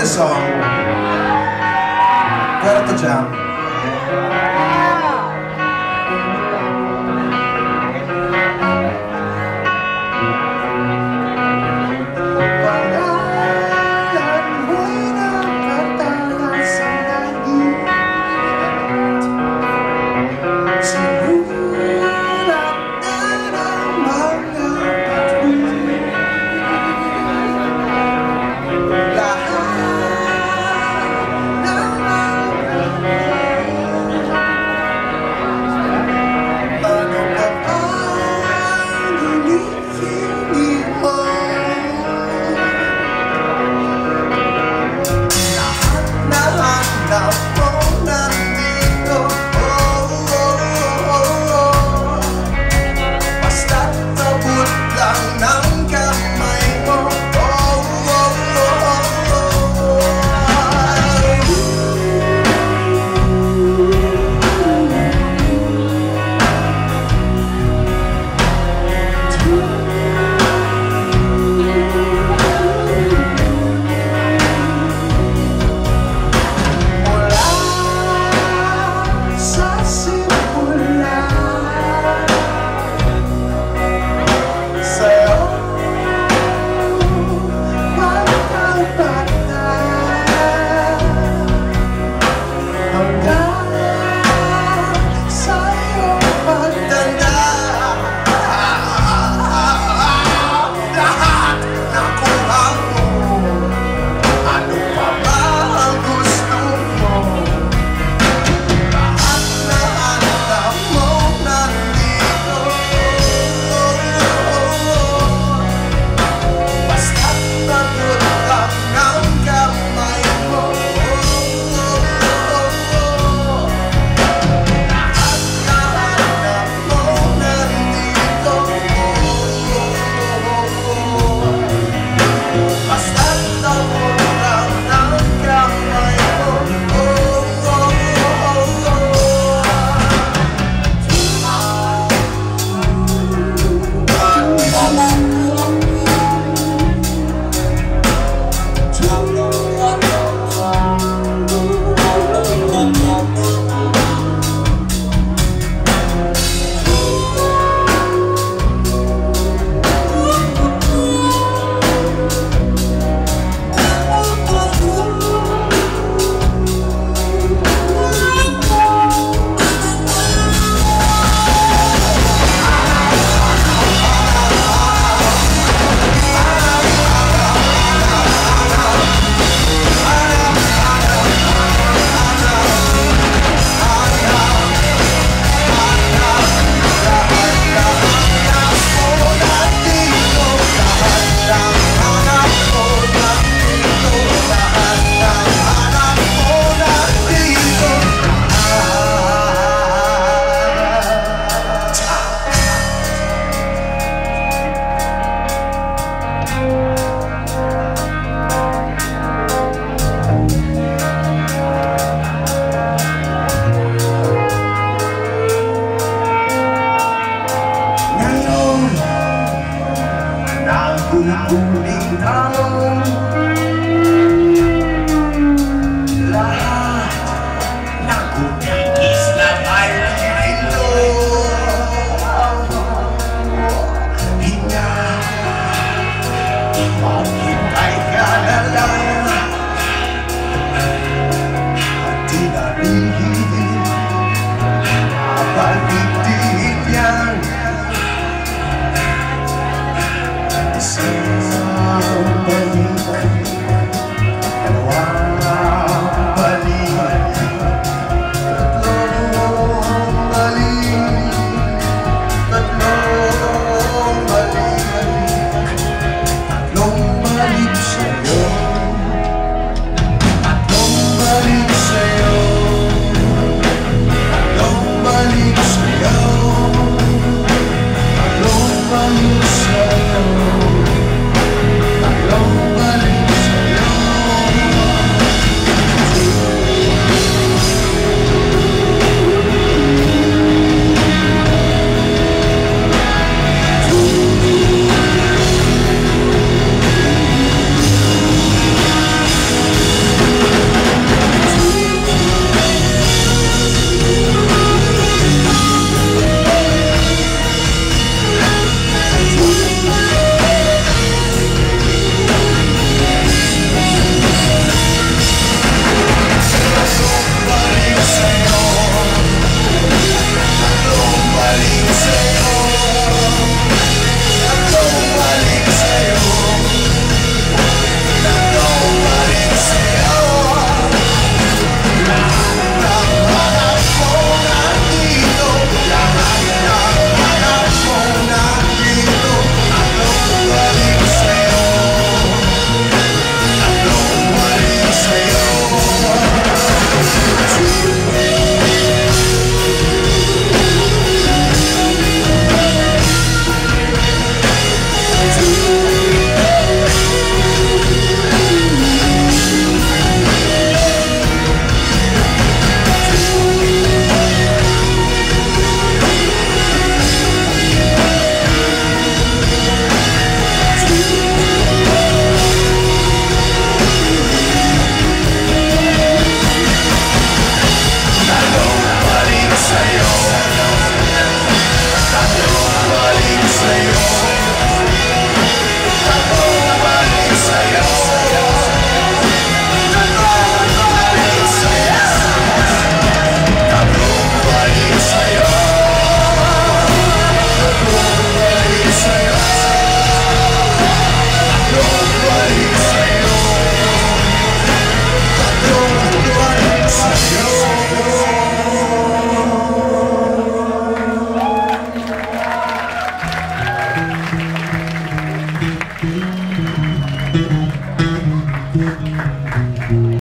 this song. Right at the jam. Somebody